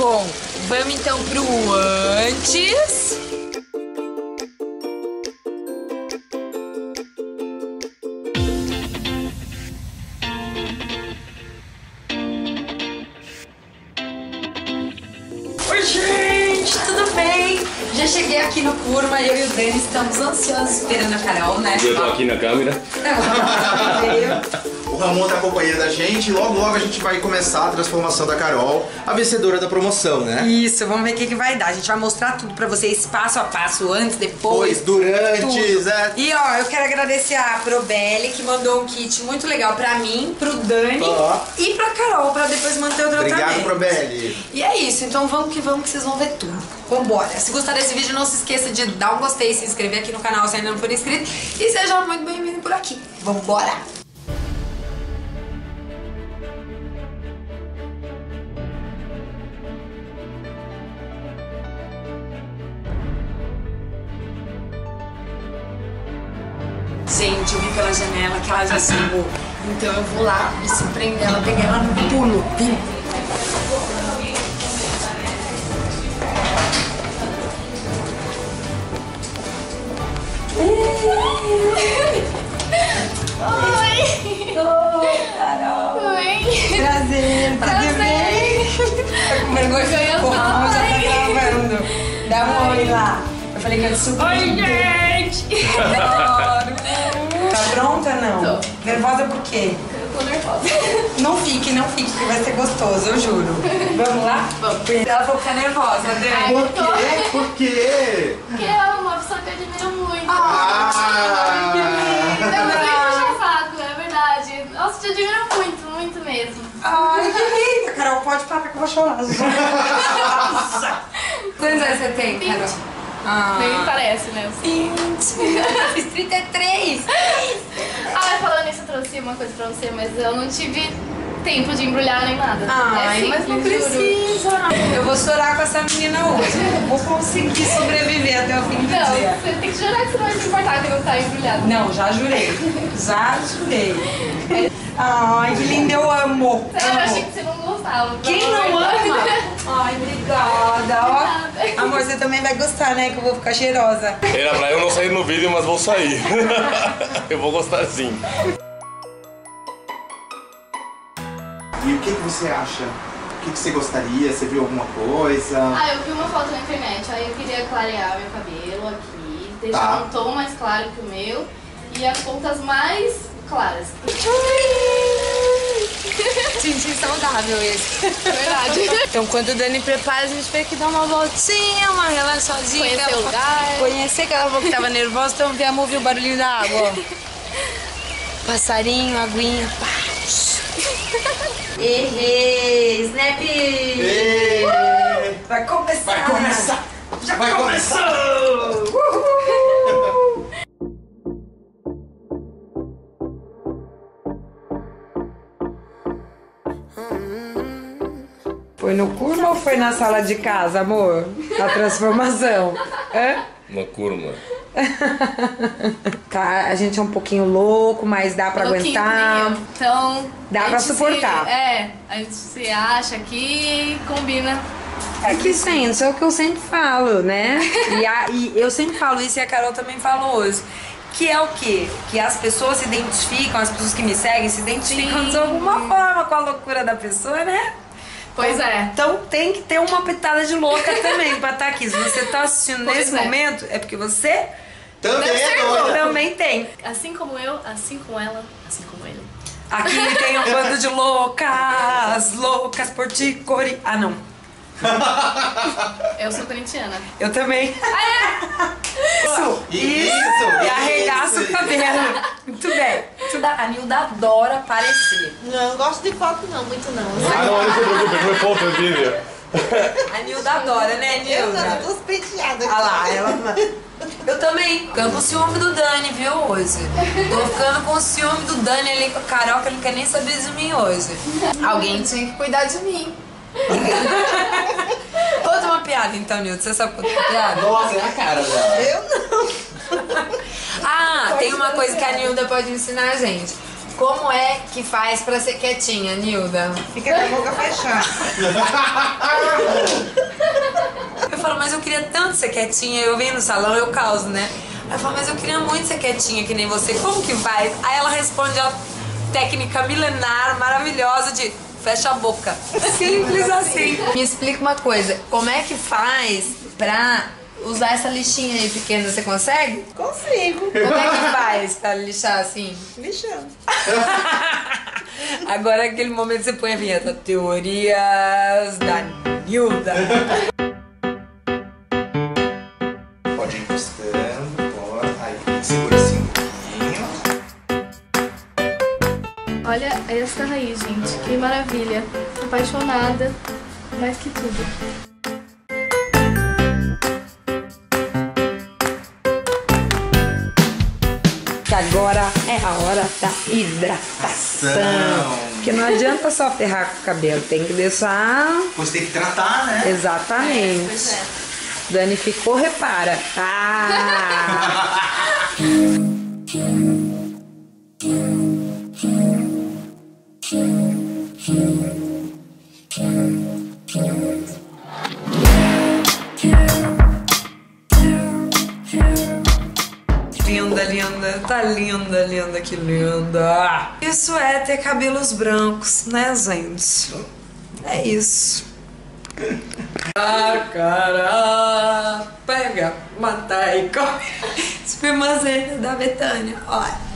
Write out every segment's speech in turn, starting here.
Bom, vamos então pro antes. Oi, gente, tudo bem? Já cheguei aqui no Curma, eu e o Dani estamos ansiosos esperando a Carol, né? E eu tô aqui na câmera. Não, veio. O Ramon tá acompanhando a gente logo logo a gente vai começar a transformação da Carol, a vencedora da promoção, né? Isso, vamos ver o que, que vai dar. A gente vai mostrar tudo pra vocês, passo a passo, antes, depois. Pois, durante, né? E ó, eu quero agradecer a Probelli, que mandou um kit muito legal pra mim, pro Dani e pra Carol, pra depois manter o tratamento. Obrigado, Probelli. E é isso, então vamos que vamos que vocês vão ver tudo. Vambora. Se gostar desse vídeo, não se esqueça de dar um gostei, se inscrever aqui no canal se ainda não for inscrito. E seja muito bem-vindo por aqui. Vambora! Eu vi pela janela que ela já chegou. Então eu vou lá me surpreender ela, pegar ela no pulo. Vem. Oi! Oi, Carol. Oi! Prazer, bem. Tá com vergonha? Tá gravando. Dá um oi lá. Eu falei que eu super. Oi, gente! Tá pronta, não? Tô. Nervosa por quê? Eu tô nervosa. Não fique, não fique, que vai ser gostoso, eu juro. Vamos lá? Vamos. Ela falou que tá nervosa, Ai, Dani. eu Por quê? Por quê? Porque é uma pessoa que eu admiro muito. Ah! Eu não tenho puxar saco, é verdade. Nossa, te admiro muito, muito mesmo. Ai, que linda. Carol, pode parar que eu vou chorar. Nossa. Quantos anos você tem, Carol? Ah. Nem parece, né? 20. Fiz 33. Ah, falando isso, eu trouxe uma coisa pra você, mas eu não tive tempo de embrulhar nem nada. Ai, é mas não juro. precisa. Eu vou chorar com essa menina hoje. Eu vou conseguir sobreviver até o fim do dia. Não, você tem que jurar que você não vai se importar que não tá embrulhado. Não, já jurei. Já jurei. Ai, que lindo, eu amo. Eu achei que você não gostava. Quem não ama? Ai, obrigada. Ó. Amor, você também vai gostar, né? Que eu vou ficar cheirosa. Era pra eu não sair no vídeo, mas vou sair. eu vou gostar sim. E o que, que você acha? O que, que você gostaria? Você viu alguma coisa? Ah, eu vi uma foto na internet, aí eu queria clarear meu cabelo aqui, deixar Tá. um tom mais claro que o meu e as pontas mais claras. Tintim saudável esse. Verdade. Então, quando o Dani prepara, a gente vai que dar uma voltinha, uma relaxadinha. Conhecer que ela- o lugar. Conhecer que ela falou que tava nervosa, então viemos ouvir o barulhinho da água. Passarinho, aguinha, pá. Errei, Snap! Ê! Vai começar! Vai começar! Já Vai começar! No curva ou foi na sala de casa, amor? A transformação. Hã? Uma curva. Tá, a gente é um pouquinho louco, mas dá pra Louquinho aguentar. que nem eu. Então. Dá a pra gente suportar. Se, é, a gente se acha aqui e combina. É que sim, isso é o que eu sempre falo, né? E, a- e eu sempre falo isso e a Carol também falou hoje. Que é o quê? Que as pessoas se identificam, as pessoas que me seguem se identificam Sim. de alguma forma com a loucura da pessoa, né? Pois é. Então tem que ter uma pitada de louca também pra estar aqui. Se você tá assistindo Pois nesse é. momento, é porque você Também é doida! também tem. Assim como eu, assim como ela, assim como ele. Aqui tem um bando de loucas, loucas por ti, cori. Ah, não. Eu sou corintiana. Eu também. Isso, Isso, E arregaça o cabelo. Muito bem. A Nilda adora aparecer. Não, não gosto de foto não, muito não. Ah, não, não se preocupe, foi foto o vídeo. A Nilda adora, né, Eu Nilda? não, tô penteada aqui. Olha lá, ela... Eu também. Ficando com ciúme do Dani, viu, hoje? Tô ficando com ciúme do Dani ali com a Carol, que ele não quer nem saber de mim hoje. Alguém tinha que cuidar de mim. Piada então, Nilda. Você sabe contar uma piada? Nossa, é a cara dela. Eu não. Ah, tem uma coisa que a Nilda pode ensinar a gente. Como é que faz pra ser quietinha, Nilda? Fica com a boca fechada. queria tanto ser quietinha, eu venho no salão, eu causo, né? Aí eu falo, mas eu queria muito ser quietinha que nem você, como que faz? Aí ela responde a técnica milenar, maravilhosa de fecha a boca. Simples assim. Me explica uma coisa, como é que faz pra usar essa lixinha aí pequena? Você consegue? Consigo. Como é que faz pra lixar assim? Lixando. Agora é aquele momento que você põe a vinheta Teorias da Nilda. Essa raiz, gente. Que maravilha. Apaixonada, mais que tudo. Que agora é a hora da hidratação. Porque não adianta só ferrar com o cabelo, tem que deixar Você tem que tratar, né? exatamente. Pois é. Danificou, repara. Ah! Linda, linda, tá linda, linda, que linda. Isso é ter cabelos brancos, né, gente? É isso. A cara pega, mata e come. Espermazeta da Betânia, olha.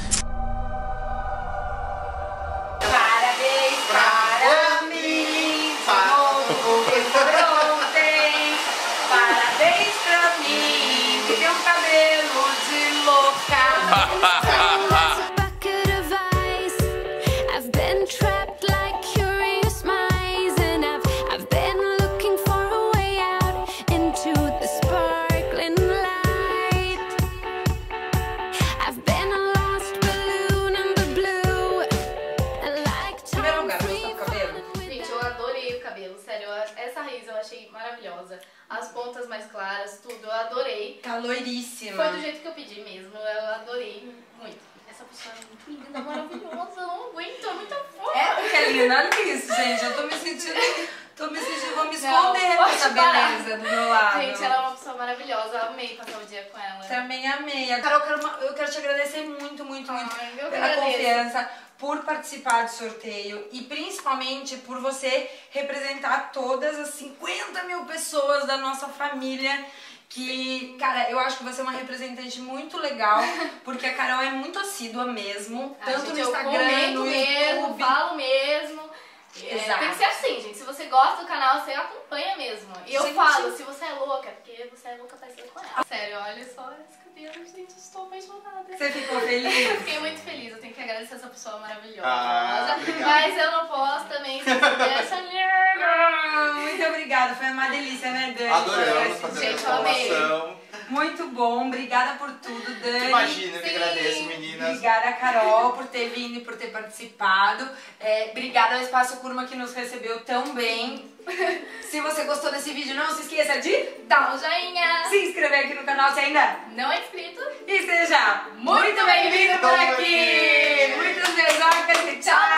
Raiz eu achei maravilhosa. As pontas mais claras, tudo, eu adorei. Tá loiríssima. Foi do jeito que eu pedi mesmo, eu adorei muito. Essa pessoa é muito linda, maravilhosa, eu não aguento, é muito fofa. É porque é linda, olha isso, gente. Eu tô me sentindo. Tô me sentindo, vou me Não, esconder pode essa beleza do meu lado. Gente, ela é uma pessoa maravilhosa, eu amei passar o dia com ela. Também amei. Carol, eu quero, uma- eu quero te agradecer muito, muito, muito Ai, pela agradeço. confiança, por participar do sorteio e principalmente por você representar todas as 50 mil pessoas da nossa família. Que, cara, eu acho que você é uma representante muito legal, porque a Carol é muito assídua mesmo, Ai, tanto gente, no Instagram, no mesmo, YouTube. falo mesmo. É, Exato. tem que ser assim, gente. Se você gosta do canal, você acompanha mesmo. E eu Gente. falo, se você é louca, é porque você é louca parecida com ela. Sério, olha só esse cabelo, gente, eu estou apaixonada. Você ficou feliz? Eu fiquei muito feliz, agradecer essa pessoa maravilhosa. Ah. Mas eu não posso também se essa Muito obrigada, foi uma delícia, né, Dani? Adoramos fazer Gente, eu amei. Muito bom, obrigada por tudo, Dani. Imagina, eu que Sim. agradeço, meninas. Obrigada, Carol, por ter vindo e por ter participado. É, obrigada ao Espaço Curma que nos recebeu tão bem. Se você gostou desse vídeo, não se esqueça de Dá um joinha. se inscrever aqui no canal se ainda Não é inscrito? E seja muito bem-vindo por aqui! Muitas beijocas e tchau!